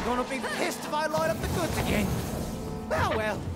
gonna be pissed if I light up the goods again. Well, well.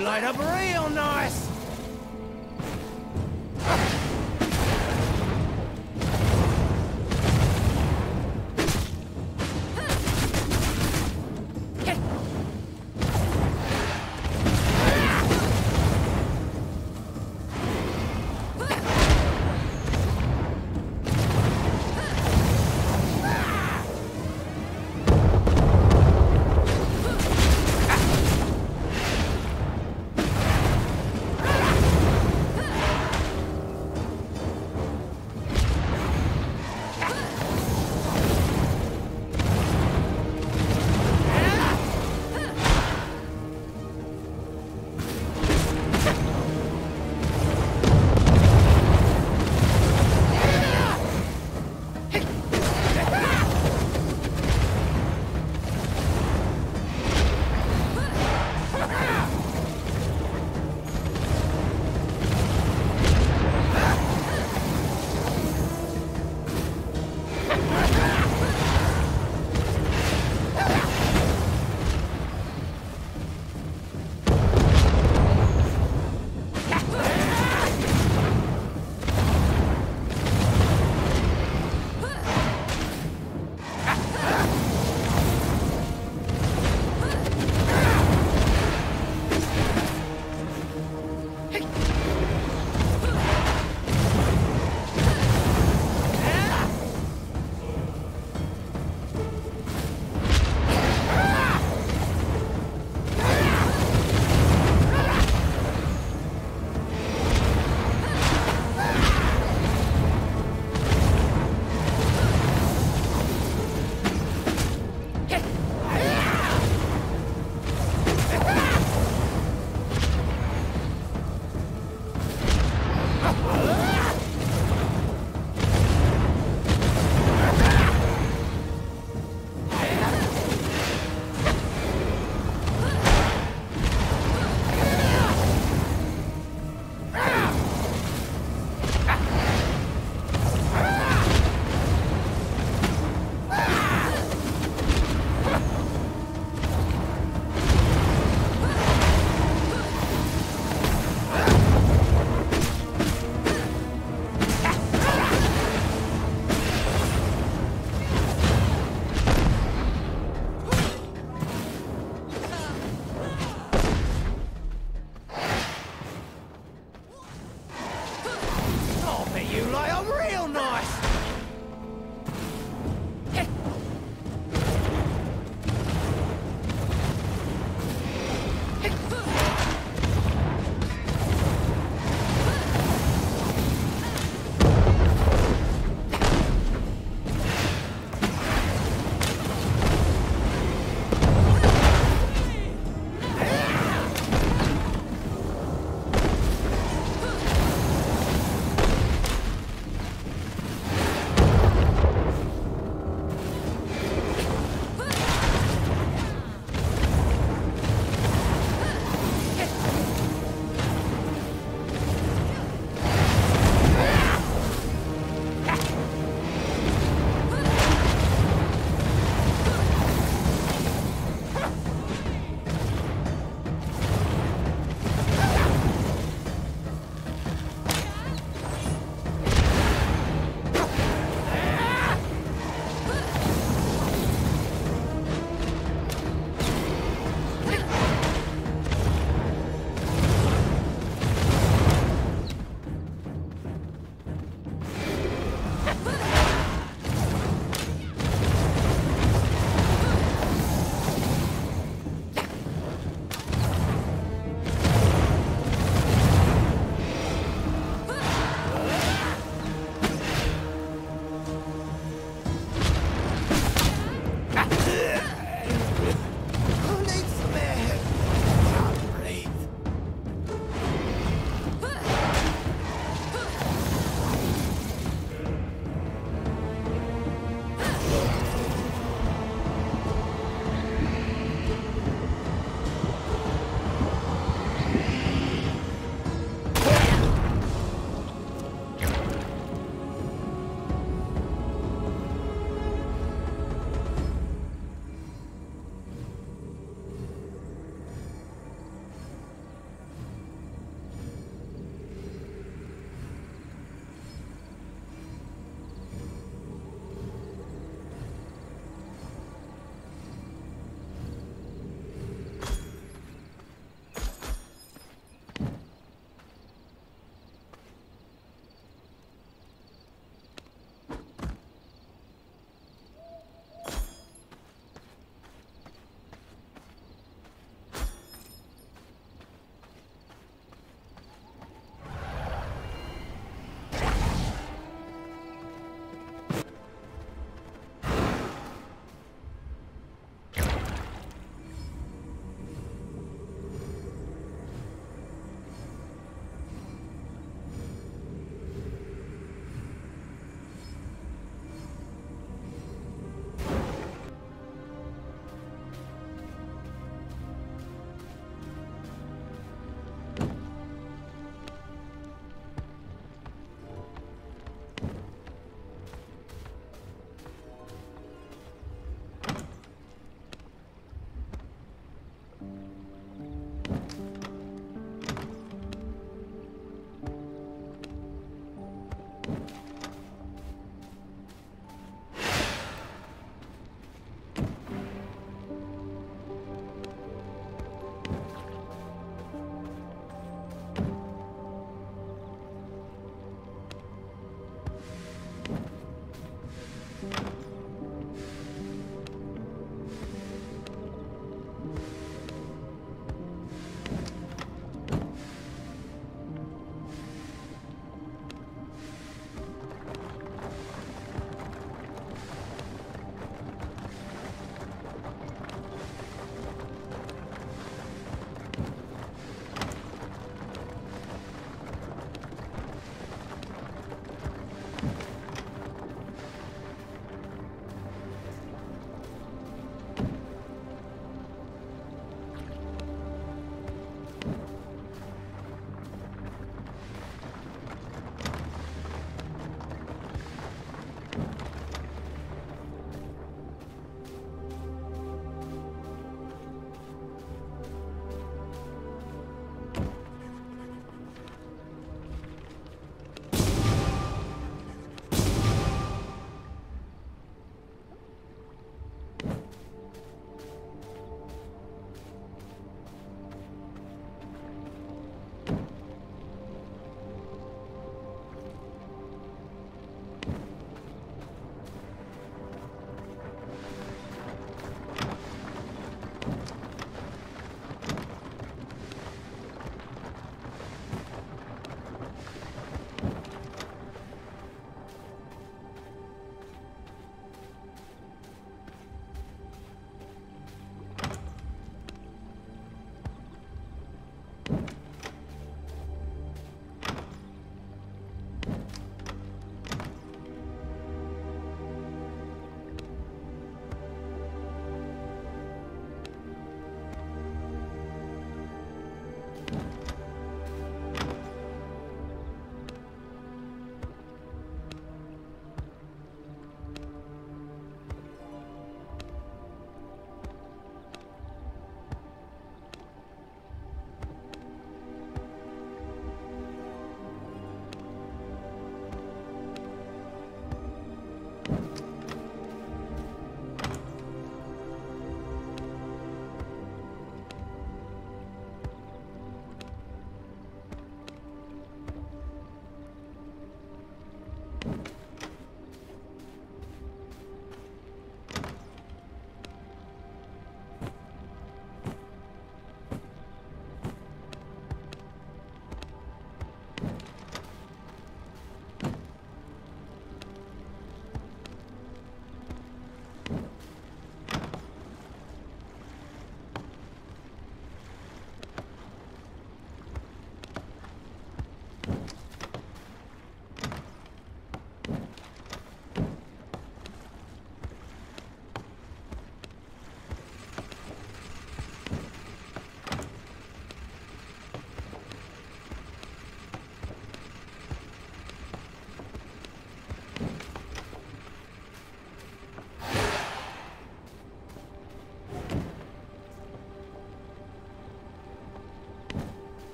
Light up real nice.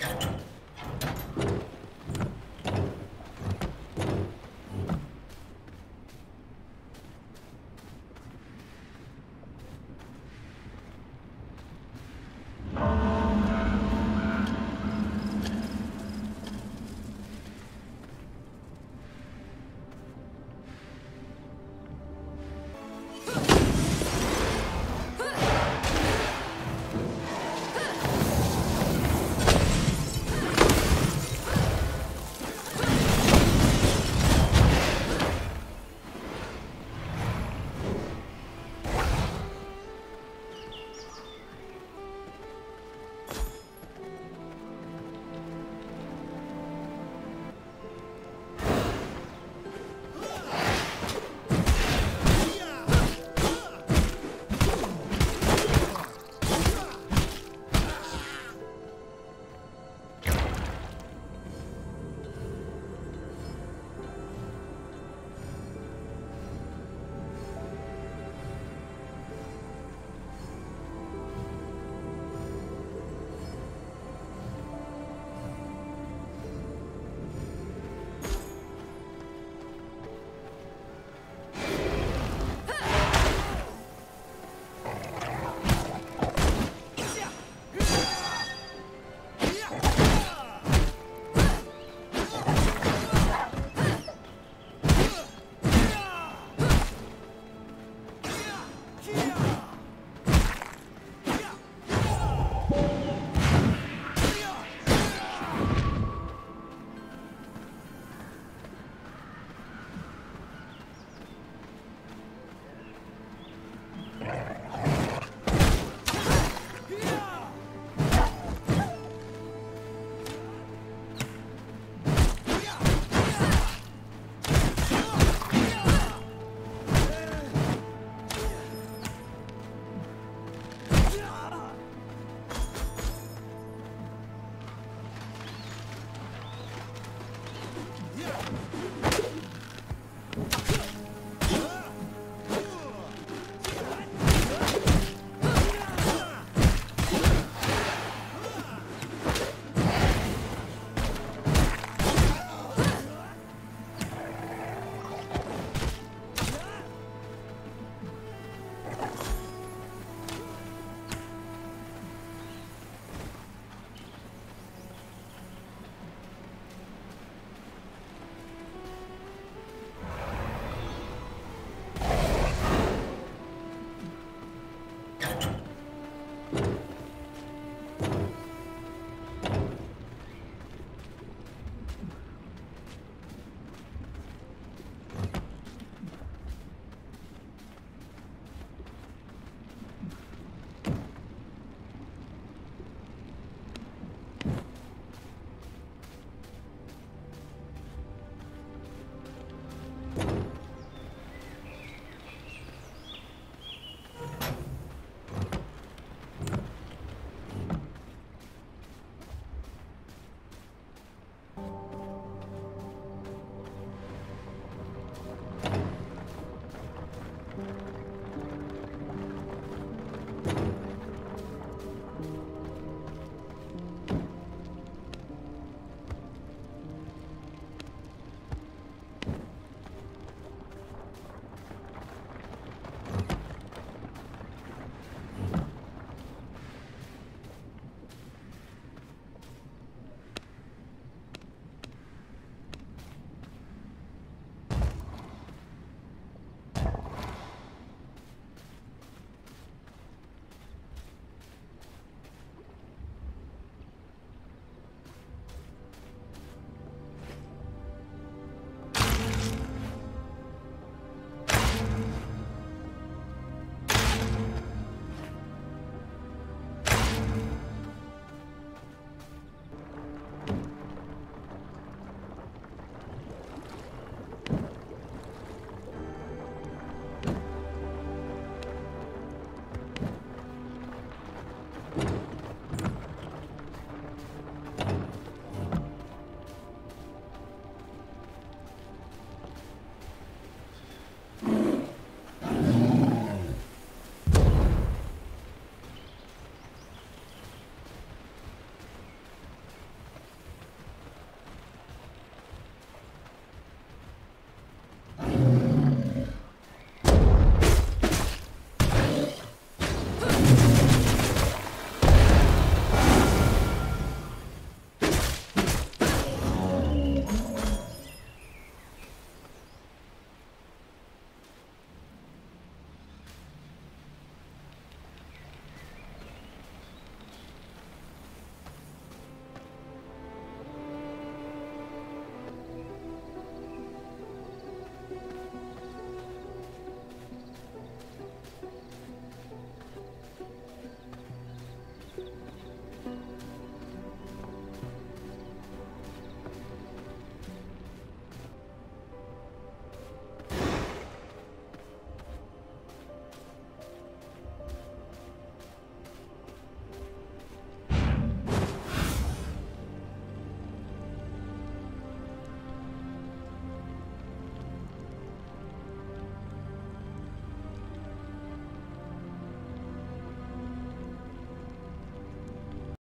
Chao, chao.